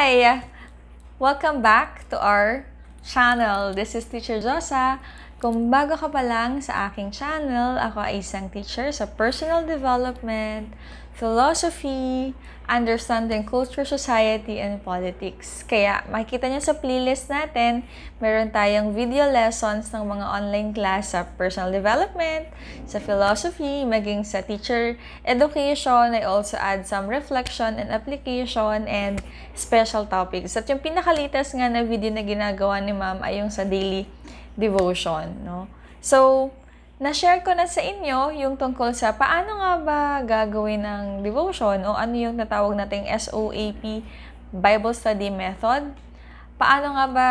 Hi! Welcome back to our channel. This is Teacher Josa. Kung bago ka pa lang sa aking channel, ako ay isang teacher sa personal development, philosophy, understanding culture, society, and politics. Kaya makikita niyo sa playlist natin, meron tayong video lessons ng mga online class sa personal development, sa philosophy, maging sa teacher education. I also add some reflection and application and special topics. At yung pinakalitas nga na video na ginagawa ni ma'am ay yung sa daily devotion, no? So, na-share ko na sa inyo yung tungkol sa paano nga ba gagawin ng devotion o ano yung natawag nating SOAP Bible Study Method. Paano nga ba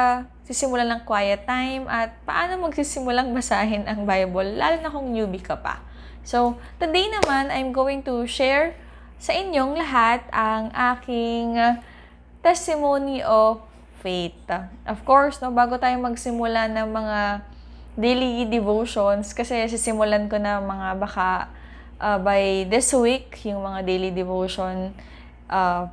sisimulan ng quiet time at paano magsisimulang basahin ang Bible lalo na kung newbie ka pa. So, today naman I'm going to share sa inyong lahat ang aking testimony of faith. Of course, no, bago tayo magsimula ng mga daily devotions, kasi sisimulan ko na mga baka uh, by this week, yung mga daily devotion uh,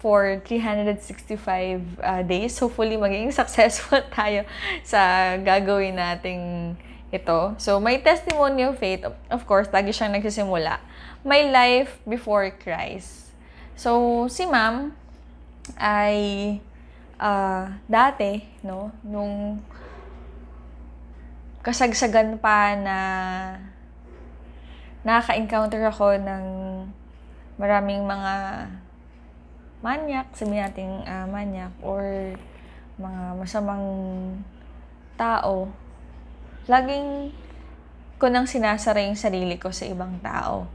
for 365 uh, days. Hopefully, maging successful tayo sa gagawin nating ito. So, my testimony of faith, of course, lagi siyang nagsisimula. My life before Christ. So, si ma'am ay uh, dati, no, nung kasagsagan pa na nakaka-encounter ako ng maraming mga manyak, sabi natin uh, manyak, or mga masamang tao, laging ko nang sinasara yung sarili ko sa ibang tao.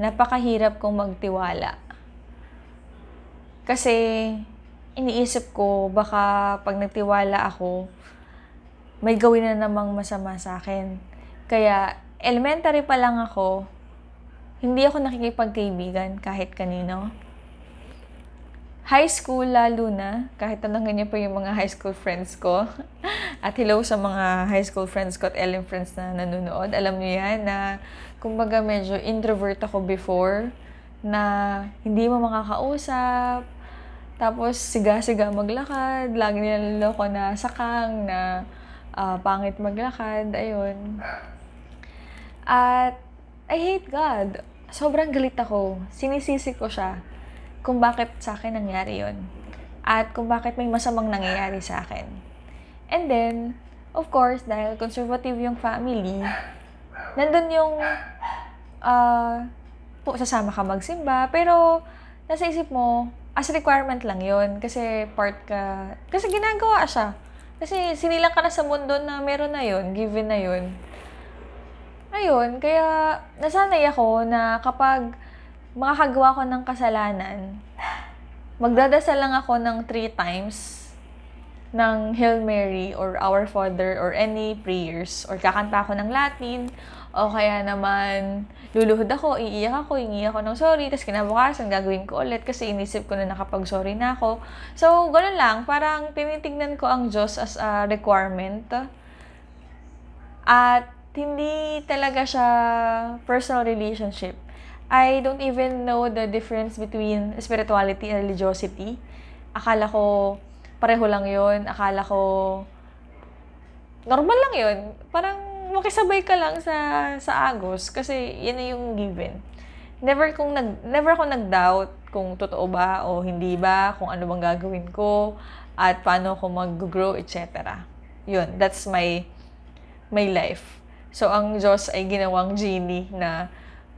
Napakahirap kong magtiwala. Kasi iniisip ko, baka pag nagtiwala ako, may gawin na namang masama sa akin. Kaya, elementary pa lang ako, hindi ako nakikipagkaibigan kahit kanino. High school lalo na, kahit tanongin niyo pa yung mga high school friends ko. At hello sa mga high school friends ko at LM friends na nanonood. Alam niyo yan na, kumbaga medyo introvert ako before, na hindi mo makakausap, tapos, siga-siga maglakad. Lagi nilaloko na sakang, na uh, pangit maglakad. Ayun. At, I hate God. Sobrang galit ako. Sinisisi ko siya kung bakit sa akin nangyari yon At kung bakit may masamang nangyayari sa akin. And then, of course, dahil conservative yung family, nandun yung uh, sasama ka magsimba. Pero, nasa isip mo, as requirement lang yon kasi part ka, kasi ginagawa siya. Kasi sinilang ka na sa mundo na meron na yon given na yon Ayun, kaya nasanay ako na kapag makakagawa ko ng kasalanan, magdadasal lang ako ng three times ng Hail Mary or Our Father or any prayers or kakanta ako ng Latin o kaya naman, luluhod ako, iiyak ako, hingi ako ng sorry, tapos kinabukasan gagawin ko ulit kasi inisip ko na nakapag-sorry na ako. So, ganun lang, parang tinitignan ko ang Diyos as a requirement. At hindi talaga siya personal relationship. I don't even know the difference between spirituality and religiosity. Akala ko pareho lang yon Akala ko normal lang yon Parang makisabay ka lang sa sa Agos kasi yan na yung given. Never kong nag never ako nag-doubt kung totoo ba o hindi ba, kung ano bang gagawin ko at paano ako mag-grow, etc. Yun, that's my my life. So, ang Diyos ay ginawang genie na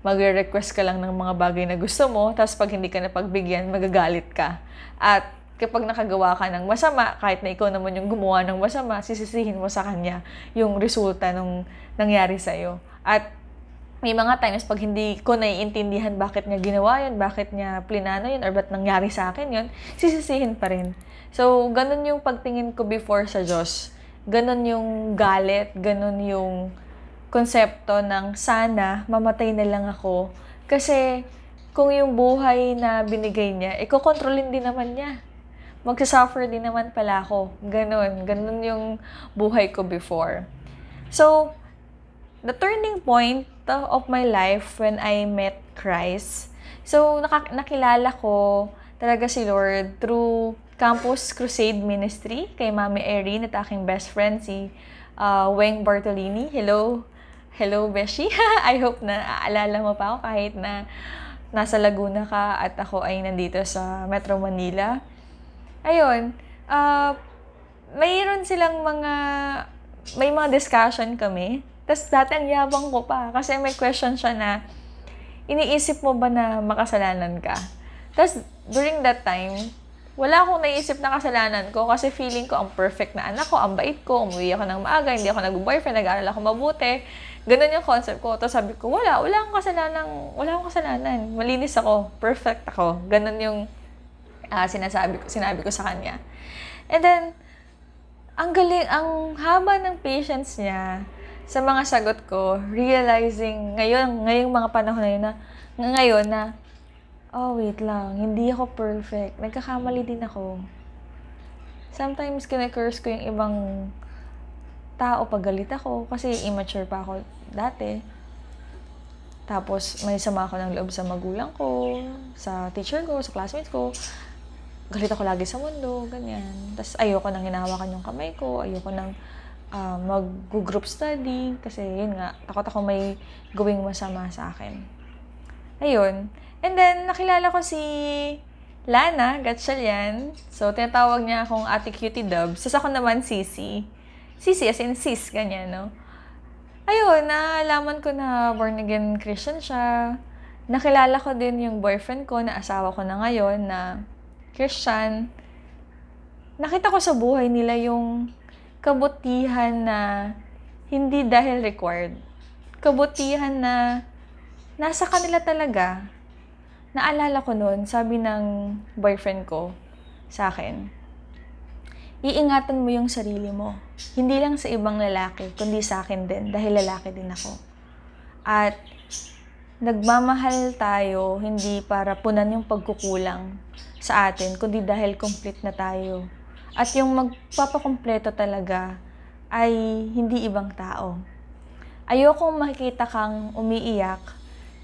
magre-request ka lang ng mga bagay na gusto mo, tapos pag hindi ka napagbigyan, magagalit ka. At kapag nakagawa ka ng masama, kahit na ikaw naman yung gumawa ng masama, sisisihin mo sa kanya yung resulta nung nangyari sa'yo. At may mga times pag hindi ko naiintindihan bakit niya ginawa yun, bakit niya plinano yun, or ba't nangyari sa akin yun, sisisihin pa rin. So, ganun yung pagtingin ko before sa Diyos. Ganun yung galit, ganun yung konsepto ng sana mamatay na lang ako. Kasi kung yung buhay na binigay niya, ikokontrolin din naman niya magsasuffer din naman pala ako. Ganon. Ganon yung buhay ko before. So, the turning point of my life when I met Christ, so naka- nakilala ko talaga si Lord through Campus Crusade Ministry kay Mami Erin at aking best friend si uh, Weng Bartolini. Hello! Hello, Beshi! I hope na aalala mo pa ako kahit na nasa Laguna ka at ako ay nandito sa Metro Manila. Ayun, uh, mayroon silang mga, may mga discussion kami. Tapos dati ang yabang ko pa kasi may question siya na, iniisip mo ba na makasalanan ka? Tapos during that time, wala akong naisip na kasalanan ko kasi feeling ko ang perfect na anak ko, ang bait ko, umuwi ako ng maaga, hindi ako nag-boyfriend, nag-aaral ako mabuti. Ganun yung concept ko. Tapos sabi ko, wala, wala akong kasalanan, wala akong kasalanan. Malinis ako, perfect ako. Ganun yung uh, sinasabi ko, sinabi ko sa kanya. And then, ang galing, ang haba ng patience niya sa mga sagot ko, realizing ngayon, ngayong mga panahon na yun na, ngayon na, oh, wait lang, hindi ako perfect. Nagkakamali din ako. Sometimes, kine-curse ko yung ibang tao pag galit ako kasi immature pa ako dati. Tapos, may sama ako ng loob sa magulang ko, sa teacher ko, sa classmates ko. Galit ako lagi sa mundo, ganyan. Tapos, ayoko nang hinahawakan yung kamay ko, ayoko nang uh, mag-group study kasi yun nga, takot ako may gawing masama sa akin. Ayun. And then, nakilala ko si Lana Gatchalian. So, tinatawag niya akong Ate Cutie Dub. So, ako naman Sisi. Sisi as in sis, ganyan, no? Ayun, naalaman ko na born again Christian siya. Nakilala ko din yung boyfriend ko na asawa ko na ngayon na Christian. Nakita ko sa buhay nila yung kabutihan na hindi dahil required. Kabutihan na nasa kanila talaga naalala ko noon, sabi ng boyfriend ko sa akin, iingatan mo yung sarili mo. Hindi lang sa ibang lalaki, kundi sa akin din, dahil lalaki din ako. At nagmamahal tayo hindi para punan yung pagkukulang sa atin, kundi dahil complete na tayo. At yung magpapakompleto talaga ay hindi ibang tao. Ayokong makikita kang umiiyak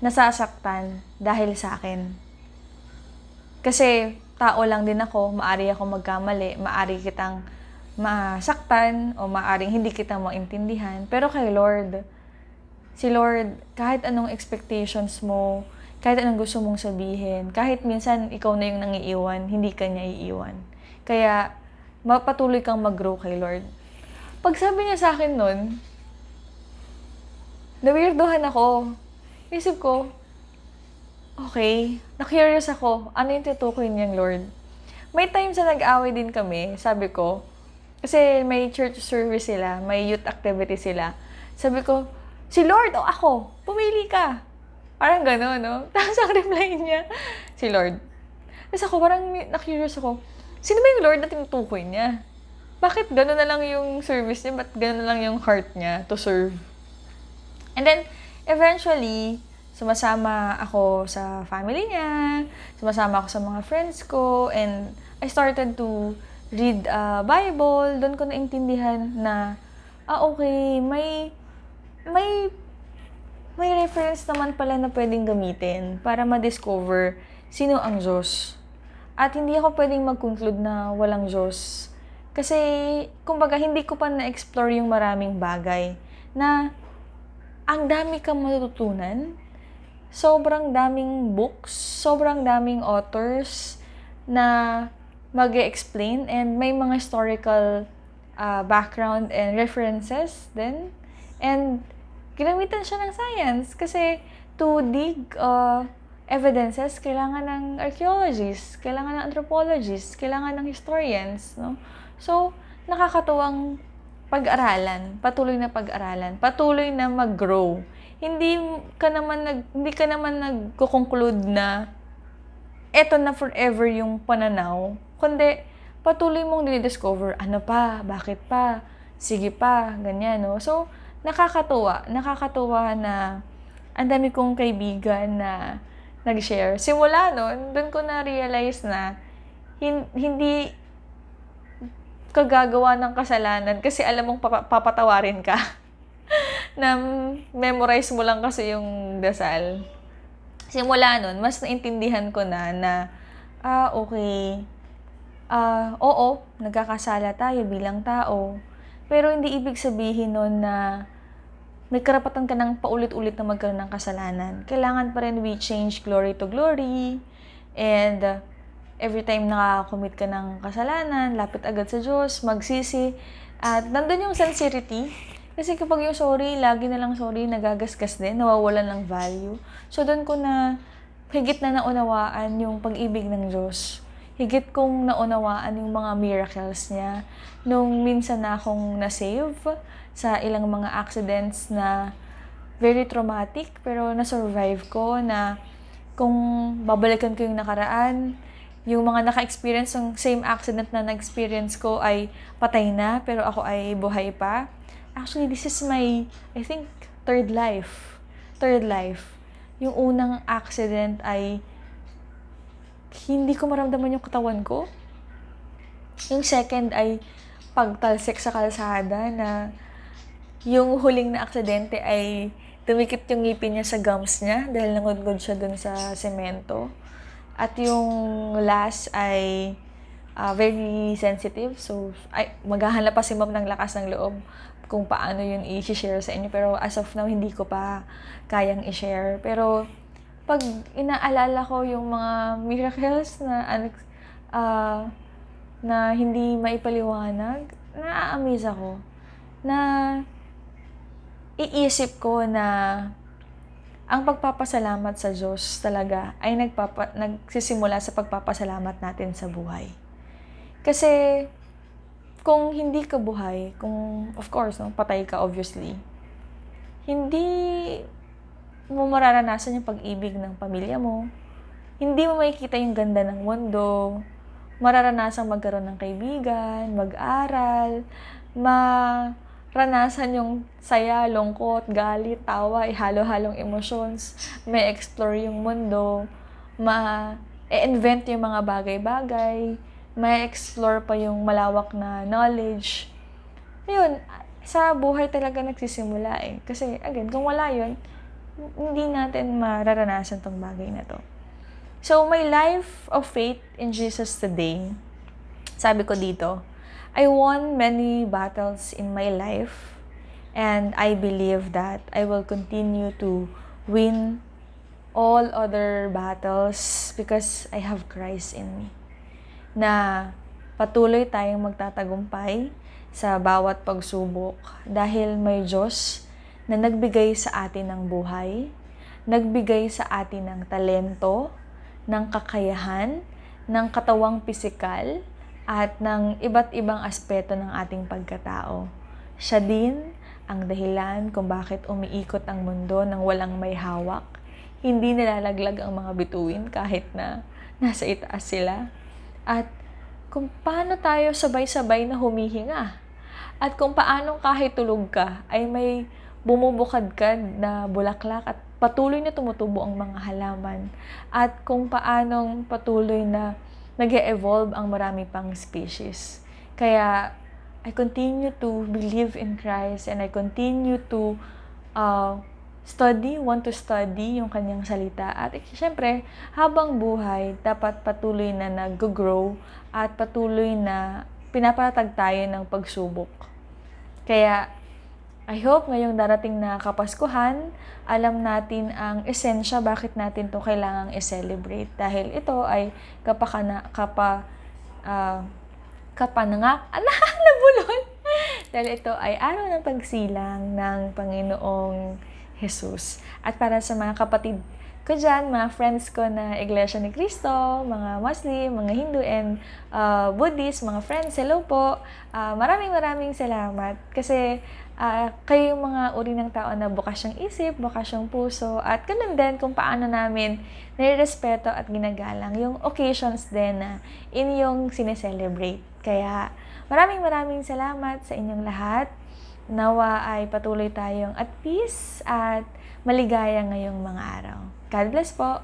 nasasaktan dahil sa akin. Kasi tao lang din ako, maari ako magkamali, maari kitang masaktan o maaring hindi kita maintindihan. Pero kay Lord, si Lord, kahit anong expectations mo, kahit anong gusto mong sabihin, kahit minsan ikaw na yung nangiiwan, hindi ka niya iiwan. Kaya, mapatuloy kang mag-grow kay Lord. Pag sabi niya sa akin nun, na-weirdohan ako. Isip ko, okay, na-curious ako, ano yung tutukoy niyang Lord? May times na nag-away din kami, sabi ko, kasi may church service sila, may youth activity sila. Sabi ko, si Lord o ako, pumili ka. Parang gano'n, no? Tapos ang reply niya, si Lord. Tapos ako, parang na-curious ako, sino ba yung Lord na tinutukoy niya? Bakit gano'n na lang yung service niya? Ba't gano'n na lang yung heart niya to serve? And then, eventually, sumasama ako sa family niya, sumasama ako sa mga friends ko, and I started to read uh, Bible. Doon ko naintindihan na, ah, okay, may, may, may reference naman pala na pwedeng gamitin para ma-discover sino ang Diyos. At hindi ako pwedeng mag-conclude na walang Diyos. Kasi, kumbaga, hindi ko pa na-explore yung maraming bagay na ang dami kang matututunan. Sobrang daming books, sobrang daming authors na mag explain and may mga historical uh, background and references din. And ginamitan siya ng science kasi to dig uh, evidences, kailangan ng archaeologists, kailangan ng anthropologists, kailangan ng historians, no? So, nakakatuwang pag-aralan, patuloy na pag-aralan, patuloy na mag-grow. Hindi ka naman nag hindi ka naman nagko-conclude na eto na forever yung pananaw, kundi patuloy mong dinidiscover ano pa, bakit pa, sige pa, ganyan, no? So, nakakatuwa, nakakatuwa na ang dami kong kaibigan na nag-share. Simula noon, doon ko na-realize na hindi kagagawa ng kasalanan kasi alam mong papatawarin ka. na memorize mo lang kasi yung dasal. Simula nun, mas naintindihan ko na na ah, okay, ah, oo, nagkakasala tayo bilang tao. Pero hindi ibig sabihin nun na may karapatan ka ng paulit-ulit na magkaroon ng kasalanan. Kailangan pa rin we change glory to glory. And uh, every time nakakommit ka ng kasalanan, lapit agad sa Diyos, magsisi. At nandun yung sincerity. Kasi kapag yung sorry, lagi na lang sorry, nagagasgas din, nawawalan ng value. So doon ko na higit na naunawaan yung pag-ibig ng Diyos. Higit kong naunawaan yung mga miracles niya. Nung minsan na akong na-save, sa ilang mga accidents na very traumatic pero na-survive ko na kung babalikan ko yung nakaraan, yung mga naka-experience ng same accident na na-experience ko ay patay na pero ako ay buhay pa. Actually, this is my, I think, third life. Third life. Yung unang accident ay hindi ko maramdaman yung katawan ko. Yung second ay pagtalsik sa kalsada na yung huling na aksidente ay tumikit yung ngipin niya sa gums niya dahil nangudgod siya dun sa semento. At yung last ay uh, very sensitive. So, ay, maghahanap pa si ma'am ng lakas ng loob kung paano yun i-share sa inyo. Pero as of now, hindi ko pa kayang i-share. Pero pag inaalala ko yung mga miracles na uh, na hindi maipaliwanag, na-amaze ako. Na iisip ko na ang pagpapasalamat sa Diyos talaga ay nagpapa, nagsisimula sa pagpapasalamat natin sa buhay. Kasi kung hindi ka buhay, kung of course, no, patay ka obviously, hindi mo mararanasan yung pag-ibig ng pamilya mo. Hindi mo makikita yung ganda ng mundo. Mararanasan magkaroon ng kaibigan, mag-aral, ma ranasan yung saya, lungkot, galit, tawa, halo-halong emotions, may explore yung mundo, ma-invent yung mga bagay-bagay, may explore pa yung malawak na knowledge. Ayun, sa buhay talaga nagsisimula eh. Kasi, again, kung wala yun, hindi natin mararanasan tong bagay na to. So, my life of faith in Jesus today, sabi ko dito, I won many battles in my life and I believe that I will continue to win all other battles because I have Christ in me. Na patuloy tayong magtatagumpay sa bawat pagsubok dahil may Diyos na nagbigay sa atin ng buhay, nagbigay sa atin ng talento, ng kakayahan, ng katawang pisikal, at ng iba't ibang aspeto ng ating pagkatao. Siya din ang dahilan kung bakit umiikot ang mundo ng walang may hawak. Hindi nilalaglag ang mga bituin kahit na nasa itaas sila. At kung paano tayo sabay-sabay na humihinga. At kung paano kahit tulog ka ay may bumubukad ka na bulaklak at patuloy na tumutubo ang mga halaman. At kung paanong patuloy na nag evolve ang marami pang species. Kaya, I continue to believe in Christ and I continue to uh, study, want to study yung kanyang salita. At syempre, habang buhay, dapat patuloy na nag-grow at patuloy na pinapatag tayo ng pagsubok. Kaya, I hope ngayong darating na Kapaskuhan, alam natin ang esensya bakit natin to kailangang i-celebrate. Dahil ito ay kapakana, kapa, uh, kapanangak, ala, nabulon! Dahil ito ay araw ng pagsilang ng Panginoong Jesus. At para sa mga kapatid ko dyan, mga friends ko na Iglesia ni Cristo, mga Muslim, mga Hindu and uh, Buddhist, mga friends, hello po. Uh, maraming maraming salamat kasi uh, kayo yung mga uri ng tao na bukas yung isip, bukas yung puso, at ganun din kung paano namin nire-respeto at ginagalang yung occasions din na inyong sineselebrate. Kaya maraming maraming salamat sa inyong lahat. Nawa ay patuloy tayong at peace at maligaya ngayong mga araw. God bless po!